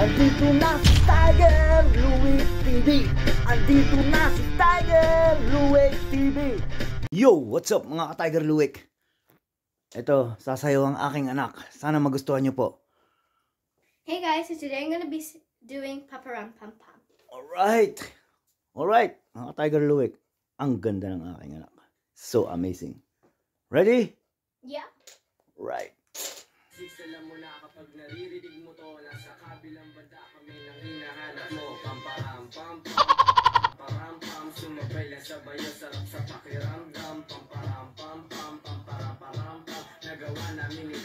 Andito na si Tiger Louie TV Andito na si Tiger Louie TV Yo, what's up mga ka-Tiger Louie? Ito, sasayaw ang aking anak. Sana magustuhan niyo po. Hey guys, so today I'm gonna be doing paparam pam pam. Alright. Alright, mga ka-Tiger Louie. Ang ganda ng aking anak. So amazing. Ready? Yeah. Right. Alam mo na kapag naririnig mo to Nasa kabilang banda kami nang hinahanap mo Pamparam pam pam Pamparam pam Sumabay lang sabay ang sarap sa pakiramdam Pamparam pam pam Pamparam param pam Nagawa namin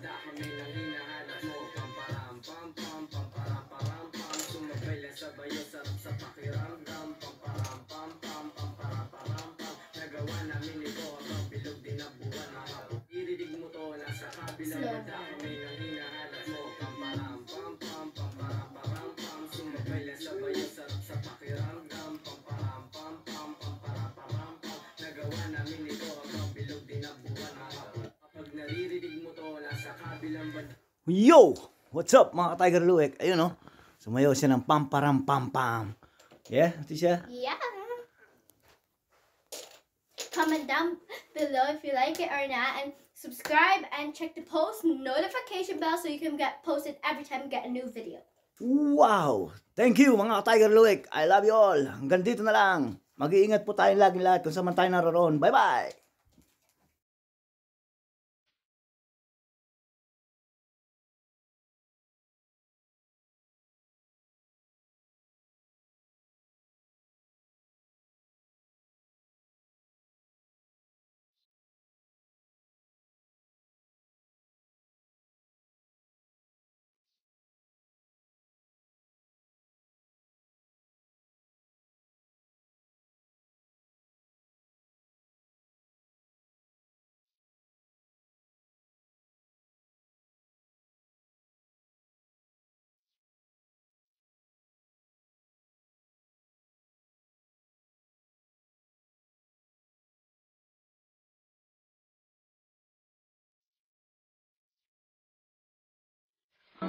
banda kami nang hinahanap mo Pamparam pam pam Pamparam param pam Sumabay lang sabay ang sarap sa pakiramdam Pamparam pam pam Pamparam param pam Nagawa namin ito habang bilog din ang buwan Irinig mo to Nasa kabilang banda kami Yo! What's up mga ka-Tiger Louie? Ayun oh. Sumayaw siya ng pam param pam pam. Yeah, ito siya. Yeah. Comment down below if you like it or not, and subscribe and check the post notification bell so you can get posted every time we get a new video. Wow! Thank you mga ka-Tiger Louie. I love you all. Hanggang dito na lang. Mag-iingat po tayo lagi lahat kung saan man tayo naroon. Bye-bye!